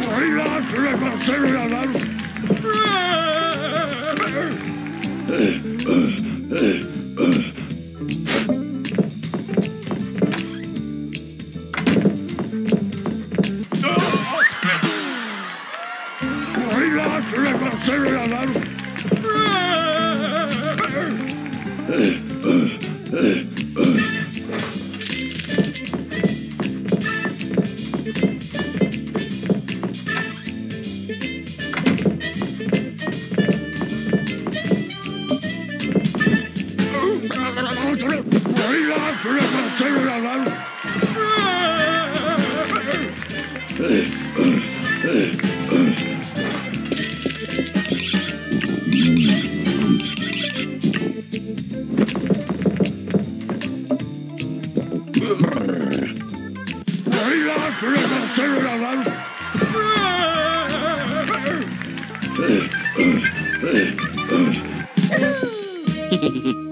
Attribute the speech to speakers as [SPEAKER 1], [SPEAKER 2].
[SPEAKER 1] Cereal, cereal, cereal. Corridas reconsiderar. Corridas reconsiderar. Hehehehe